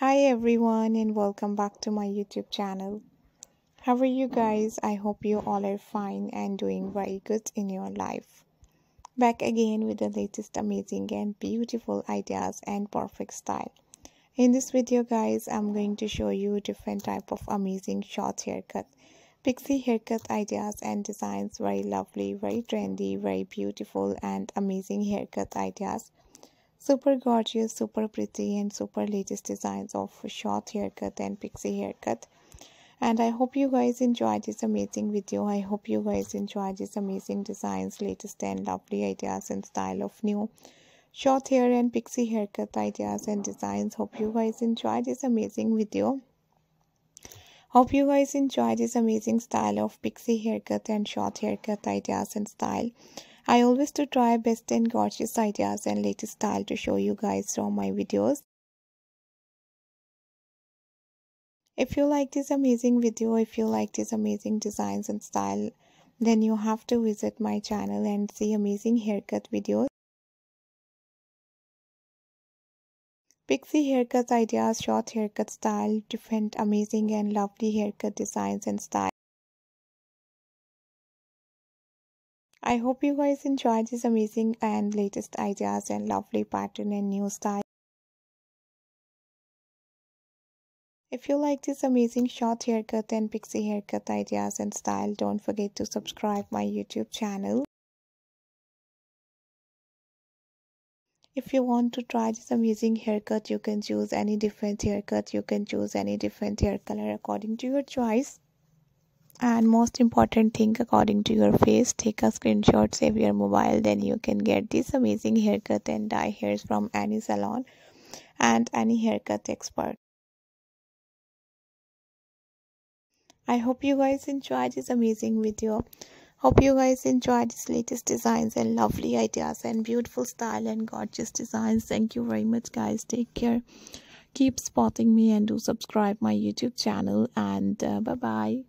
Hi everyone and welcome back to my YouTube channel. How are you guys? I hope you all are fine and doing very good in your life. Back again with the latest amazing and beautiful ideas and perfect style. In this video guys, I'm going to show you different type of amazing short haircut. Pixie haircut ideas and designs very lovely, very trendy, very beautiful and amazing haircut ideas super gorgeous super pretty and super latest designs of short haircut and pixie haircut. And i hope you guys enjoy this amazing video. I hope you guys enjoy these amazing designs latest and lovely ideas and style of new short hair and pixie haircut ideas and designs. Hope you guys enjoy this amazing video. Hope you guys enjoy this amazing style of pixie haircut and short haircut ideas and style I always do try best and gorgeous ideas and latest style to show you guys from my videos. If you like this amazing video, if you like these amazing designs and style, then you have to visit my channel and see amazing haircut videos. Pixie haircut ideas, short haircut style, different amazing and lovely haircut designs and style. I hope you guys enjoyed this amazing and latest ideas and lovely pattern and new style. If you like this amazing short haircut and pixie haircut ideas and style, don't forget to subscribe my YouTube channel. If you want to try this amazing haircut, you can choose any different haircut. You can choose any different hair color according to your choice and most important thing according to your face take a screenshot save your mobile then you can get this amazing haircut and dye hairs from any salon and any haircut expert. I hope you guys enjoyed this amazing video. Hope you guys enjoyed this latest designs and lovely ideas and beautiful style and gorgeous designs. Thank you very much guys. Take care. Keep spotting me and do subscribe my youtube channel. And uh, bye bye